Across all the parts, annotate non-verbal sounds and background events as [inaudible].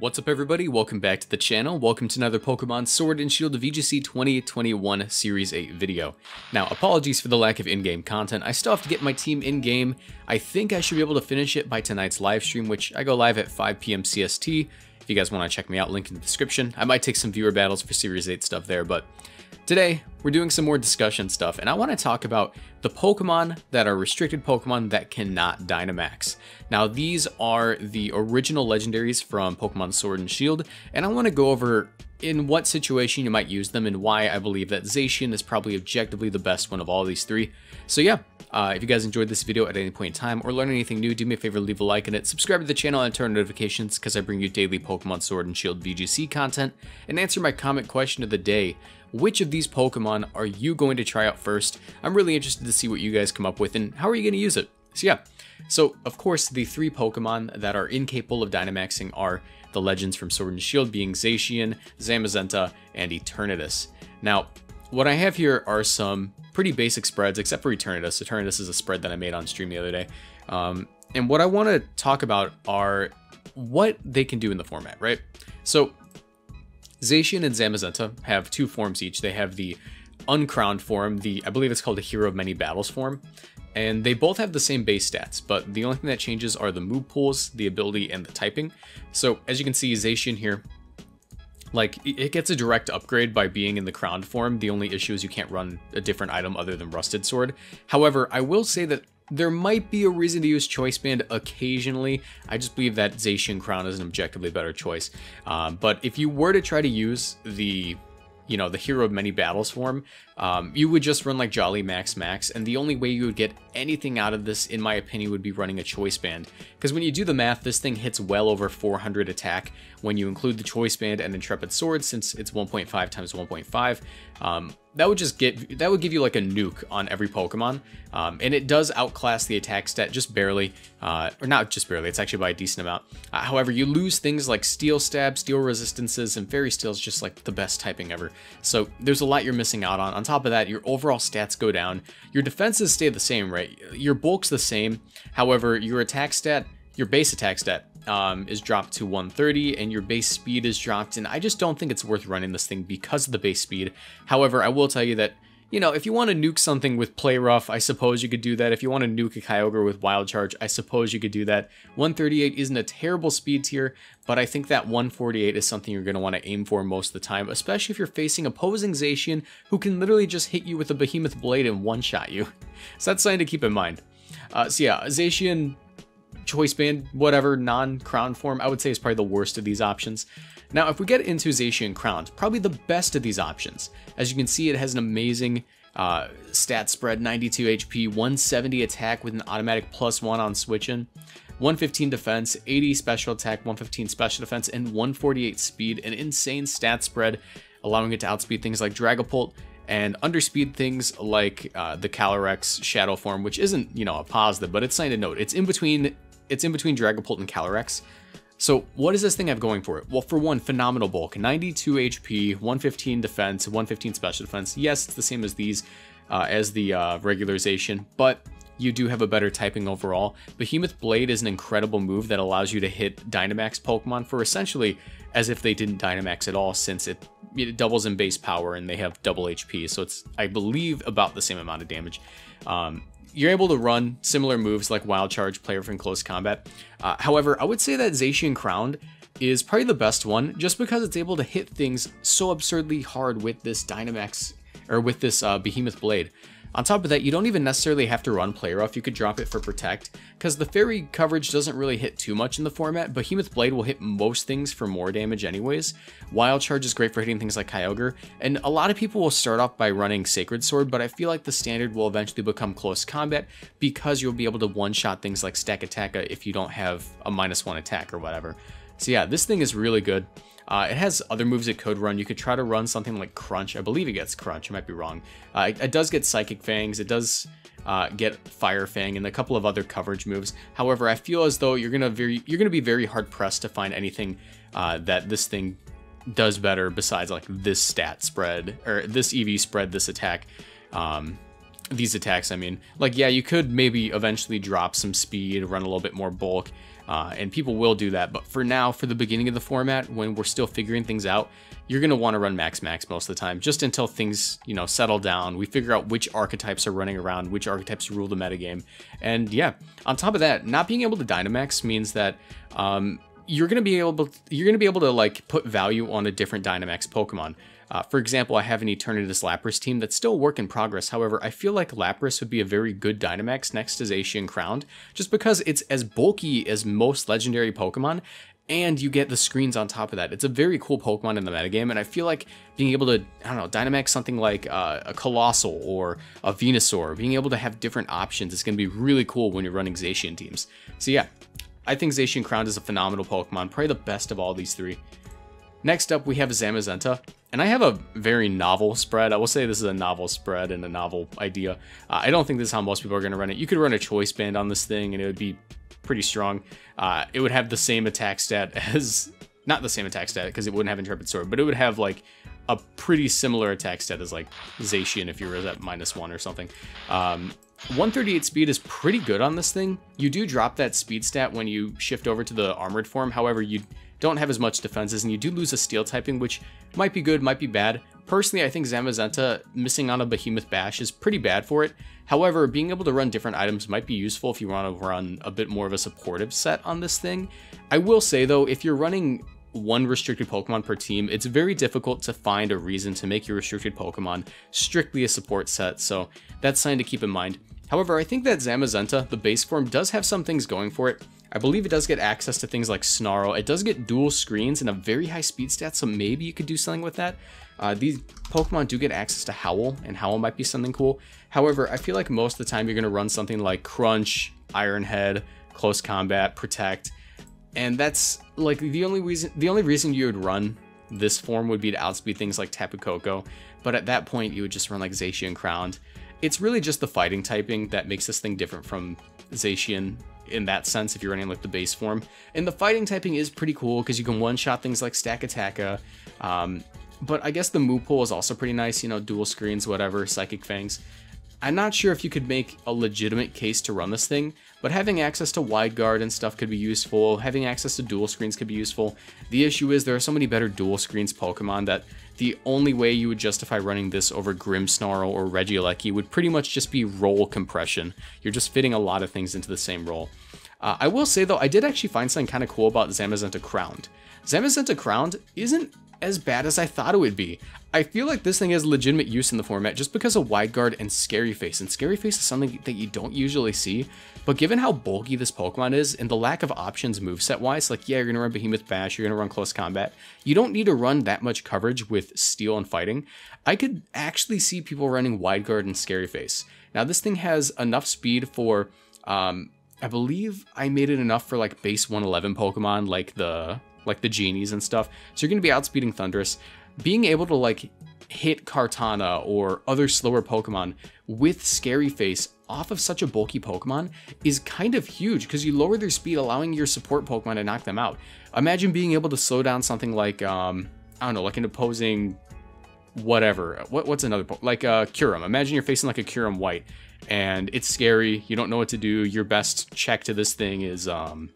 What's up everybody, welcome back to the channel, welcome to another Pokemon Sword and Shield VGC 2021 Series 8 video. Now, apologies for the lack of in-game content, I still have to get my team in-game. I think I should be able to finish it by tonight's live stream, which I go live at 5pm CST. If you guys want to check me out, link in the description. I might take some viewer battles for Series 8 stuff there, but Today, we're doing some more discussion stuff, and I want to talk about the Pokemon that are restricted Pokemon that cannot Dynamax. Now, these are the original legendaries from Pokemon Sword and Shield, and I want to go over in what situation you might use them and why I believe that Zacian is probably objectively the best one of all these three. So yeah, uh, if you guys enjoyed this video at any point in time or learned anything new, do me a favor, leave a like in it, subscribe to the channel and turn notifications because I bring you daily Pokemon Sword and Shield VGC content, and answer my comment question of the day, which of these Pokemon are you going to try out first? I'm really interested to see what you guys come up with and how are you going to use it? So yeah, so of course the three Pokemon that are incapable of Dynamaxing are the legends from Sword and Shield being Zacian, Zamazenta, and Eternatus. Now, what I have here are some pretty basic spreads, except for Eternatus. Eternatus is a spread that I made on stream the other day. Um, and what I want to talk about are what they can do in the format, right? So Zacian and Zamazenta have two forms each. They have the uncrowned form, the I believe it's called the Hero of Many Battles form, and they both have the same base stats, but the only thing that changes are the move pools, the ability, and the typing. So as you can see, Zacian here, like, it gets a direct upgrade by being in the crowned form. The only issue is you can't run a different item other than Rusted Sword. However, I will say that there might be a reason to use Choice Band occasionally. I just believe that Zacian Crown is an objectively better choice. Um, but if you were to try to use the you know, the hero of many battles form, um, you would just run like Jolly Max Max, and the only way you would get anything out of this, in my opinion, would be running a Choice Band. Because when you do the math, this thing hits well over 400 attack when you include the Choice Band and Intrepid Sword, since it's 1.5 times 1.5. Um, that would just get that would give you like a nuke on every Pokemon, um, and it does outclass the attack stat just barely, uh, or not just barely. It's actually by a decent amount. Uh, however, you lose things like Steel Stab, Steel Resistances, and Fairy Steel is just like the best typing ever. So there's a lot you're missing out on. On top of that, your overall stats go down. Your defenses stay the same, right? Your bulk's the same. However, your attack stat, your base attack stat um, is dropped to 130 and your base speed is dropped. And I just don't think it's worth running this thing because of the base speed. However, I will tell you that you know, if you want to nuke something with Play Rough, I suppose you could do that. If you want to nuke a Kyogre with Wild Charge, I suppose you could do that. 138 isn't a terrible speed tier, but I think that 148 is something you're going to want to aim for most of the time, especially if you're facing opposing Zacian who can literally just hit you with a Behemoth Blade and one-shot you. [laughs] So that's something to keep in mind. Uh, so yeah, Zacian choice band, whatever, non-crown form, I would say is probably the worst of these options. Now, if we get into Zacian Crowned, probably the best of these options. As you can see, it has an amazing uh, stat spread, 92 HP, 170 attack with an automatic plus one on switching, 115 defense, 80 special attack, 115 special defense, and 148 speed, an insane stat spread, allowing it to outspeed things like Dragapult, and underspeed things like uh, the Calyrex Shadow form, which isn't, you know, a positive, but it's something to note. It's in between it's in between Dragapult and Calyrex. So what does this thing have going for it? Well, for one, phenomenal bulk, 92 HP, 115 defense, 115 special defense. Yes, it's the same as these, uh, as the uh, regular Zacian, but you do have a better typing overall. Behemoth Blade is an incredible move that allows you to hit Dynamax Pokemon for essentially as if they didn't Dynamax at all since it, it doubles in base power and they have double HP. So it's, I believe, about the same amount of damage. Um, you're able to run similar moves like Wild Charge, Play Rough Close Combat. Uh, however, I would say that Zacian Crowned is probably the best one just because it's able to hit things so absurdly hard with this Dynamax, or with this uh, Behemoth Blade. On top of that, you don't even necessarily have to run Play Rough, you could drop it for Protect, because the Fairy coverage doesn't really hit too much in the format, but Behemoth Blade will hit most things for more damage anyways. Wild Charge is great for hitting things like Kyogre, and a lot of people will start off by running Sacred Sword, but I feel like the standard will eventually become Close Combat, because you'll be able to one-shot things like Stakataka uh, if you don't have a minus one attack or whatever. So yeah, this thing is really good. Uh, it has other moves it could run. You could try to run something like Crunch. I believe it gets Crunch. I might be wrong. Uh, it, it, does get Psychic Fangs. It does uh, get Fire Fang and a couple of other coverage moves. However, I feel as though you're gonna very you're gonna be very hard pressed to find anything uh, that this thing does better besides like this stat spread or this EV spread, this attack. Um, these attacks, I mean, like, yeah, you could maybe eventually drop some speed, run a little bit more bulk, Uh, and people will do that, but for now, for the beginning of the format, when we're still figuring things out, you're going to want to run max max most of the time, just until things, you know, settle down. We figure out which archetypes are running around, which archetypes rule the metagame. And yeah, on top of that, not being able to Dynamax means that um, you're to be able to, you're to be able to like put value on a different Dynamax Pokemon. Uh, for example, I have an Eternatus Lapras team that's still work in progress. However, I feel like Lapras would be a very good Dynamax next to Zacian Crowned, just because it's as bulky as most legendary Pokemon, and you get the screens on top of that. It's a very cool Pokemon in the metagame, and I feel like being able to, I don't know, Dynamax something like uh, a Coalossal or a Venusaur, being able to have different options is going to be really cool when you're running Zacian teams. So yeah, I think Zacian Crowned is a phenomenal Pokemon, probably the best of all these three. Next up, we have Zamazenta, and I have a very novel spread. I will say this is a novel spread and a novel idea. Uh, I don't think this is how most people are going to run it. You could run a choice band on this thing, and it would be pretty strong. Uh, it would have the same attack stat [laughs] as, not the same attack stat, because it wouldn't have Intrepid Sword, but it would have like a pretty similar attack stat as like Zacian if you were at minus one or something. Um, 138 speed is pretty good on this thing. You do drop that speed stat when you shift over to the armored form. However, you don't have as much defenses, and you do lose a steel typing, which might be good, might be bad. Personally, I think Zamazenta missing on a Behemoth Bash is pretty bad for it. However, being able to run different items might be useful if you want to run a bit more of a supportive set on this thing. I will say though, if you're running one restricted Pokemon per team, it's very difficult to find a reason to make your restricted Pokemon strictly a support set, so that's something to keep in mind. However, I think that Zamazenta, the base form, does have some things going for it. I believe it does get access to things like Snarl. It does get dual screens and a very high speed stat, so maybe you could do something with that. Uh, these Pokemon do get access to Howl, and Howl might be something cool. However, I feel like most of the time you're going to run something like Crunch, Iron Head, Close Combat, Protect, and that's like the only reason the only reason you would run this form would be to outspeed things like Tapu Koko, but at that point you would just run like Zacian Crowned. It's really just the fighting typing that makes this thing different from Zacian in that sense if you're running like the base form. And the fighting typing is pretty cool because you can one-shot things like Stakataka. Um, but I guess the move pool is also pretty nice, you know, dual screens, whatever, Psychic Fangs. I'm not sure if you could make a legitimate case to run this thing, but having access to wide guard and stuff could be useful. Having access to dual screens could be useful. The issue is there are so many better dual screens Pokemon that the only way you would justify running this over Grimmsnarl or Regieleki would pretty much just be role compression. You're just fitting a lot of things into the same role. Uh, I will say though, I did actually find something kind of cool about Zamazenta Crowned. Zamazenta Crowned isn't as bad as I thought it would be. I feel like this thing has legitimate use in the format just because of Wide Guard and Scary Face, and Scary Face is something that you don't usually see, but given how bulky this Pokemon is and the lack of options moveset wise, like yeah, you're gonna run Behemoth Bash, you're gonna run Close Combat, you don't need to run that much coverage with Steel and Fighting. I could actually see people running Wide Guard and Scary Face. Now this thing has enough speed for, um, I believe I made it enough for like base 111 Pokemon, like the like the genies and stuff. So you're to be outspeeding Thundurus. Being able to like hit Kartana or other slower Pokemon with Scary Face off of such a bulky Pokemon is kind of huge because you lower their speed, allowing your support Pokemon to knock them out. Imagine being able to slow down something like, um, I don't know, like an opposing whatever. What, what's another, like a uh, Kyurem. Imagine you're facing like a Kyurem White and it's scary. You don't know what to do. Your best check to this thing is, um,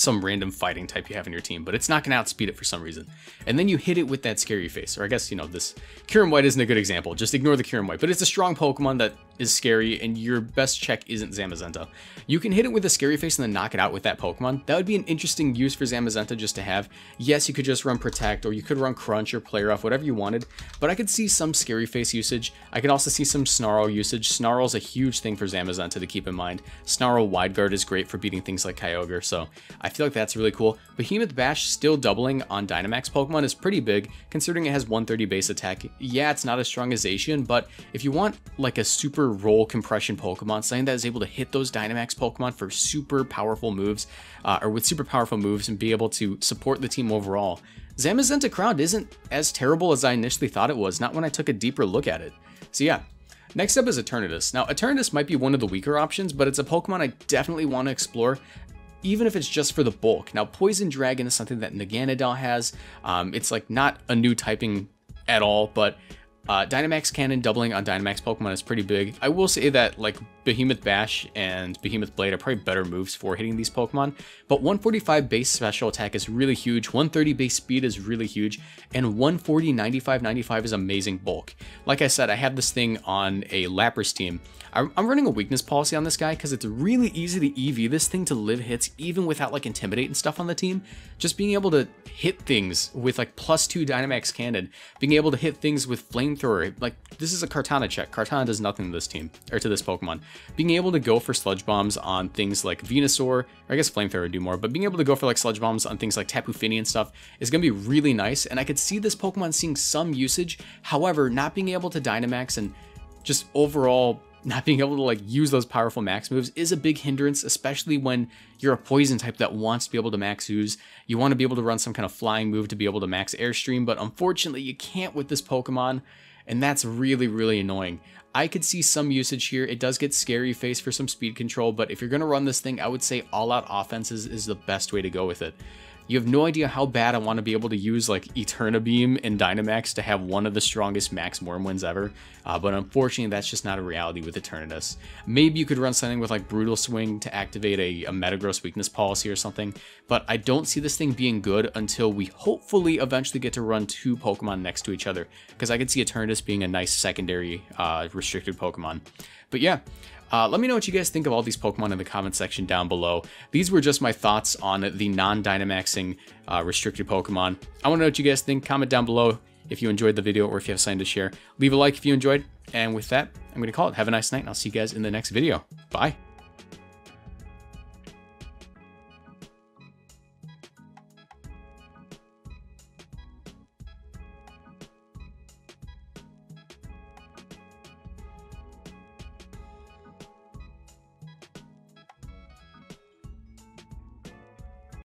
some random fighting type you have in your team, but it's not going to outspeed it for some reason. And then you hit it with that scary face, or I guess, you know, this Kyurem White isn't a good example. Just ignore the Kyurem White, but it's a strong Pokemon that is scary, and your best check isn't Zamazenta. You can hit it with a scary face and then knock it out with that Pokemon. That would be an interesting use for Zamazenta just to have. Yes, you could just run Protect, or you could run Crunch or Play Rough, whatever you wanted, but I could see some scary face usage. I could also see some Snarl usage. Snarl's a huge thing for Zamazenta to keep in mind. Snarl Wide Guard is great for beating things like Kyogre, so I feel like that's really cool. Behemoth Bash still doubling on Dynamax Pokemon is pretty big, considering it has 130 base attack. Yeah, it's not as strong as Zacian, but if you want like a super role compression Pokemon, something that is able to hit those Dynamax Pokemon for super powerful moves, uh, or with super powerful moves and be able to support the team overall, Zamazenta Crowned isn't as terrible as I initially thought it was, not when I took a deeper look at it. So yeah, Next up is Eternatus. Now, Eternatus might be one of the weaker options, but it's a Pokemon I definitely want to explore, even if it's just for the bulk. Now, Poison Dragon is something that Naganadel has. Um, it's like not a new typing at all, but uh, Dynamax Cannon doubling on Dynamax Pokemon is pretty big. I will say that like Behemoth Bash and Behemoth Blade are probably better moves for hitting these Pokemon, but 145 base special attack is really huge, 130 base speed is really huge, and 140 95 95 is amazing bulk. Like I said, I have this thing on a Lapras team, I'm running a weakness policy on this guy because it's really easy to EV this thing to live hits even without like Intimidate and stuff on the team. Just being able to hit things with like plus two Dynamax Cannon, being able to hit things with Flamethrower, like this is a Kartana check. Kartana does nothing to this team, or to this Pokemon. Being able to go for Sludge Bombs on things like Venusaur, or I guess Flamethrower would do more, but being able to go for like Sludge Bombs on things like Tapu Fini and stuff is going to be really nice, and I could see this Pokemon seeing some usage, however, not being able to Dynamax and just overall not being able to like use those powerful max moves is a big hindrance, especially when you're a poison type that wants to be able to max ooze. You want to be able to run some kind of flying move to be able to max airstream, but unfortunately you can't with this Pokemon, and that's really, really annoying. I could see some usage here. It does get scary face for some speed control, but if you're going to run this thing, I would say all out offenses is the best way to go with it. You have no idea how bad I want to be able to use like Eterna Beam and Dynamax to have one of the strongest max Wyrmwinds ever, uh, but unfortunately that's just not a reality with Eternatus. Maybe you could run something with like Brutal Swing to activate a, a Metagross weakness policy or something, but I don't see this thing being good until we hopefully eventually get to run two Pokemon next to each other, because I could see Eternatus being a nice secondary uh, restricted Pokemon. But yeah, uh, let me know what you guys think of all these Pokemon in the comment section down below. These were just my thoughts on the non-Dynamaxing uh, restricted Pokemon. I want to know what you guys think. Comment down below if you enjoyed the video or if you have something to share. Leave a like if you enjoyed. And with that, I'm going to call it. Have a nice night, and I'll see you guys in the next video. Bye.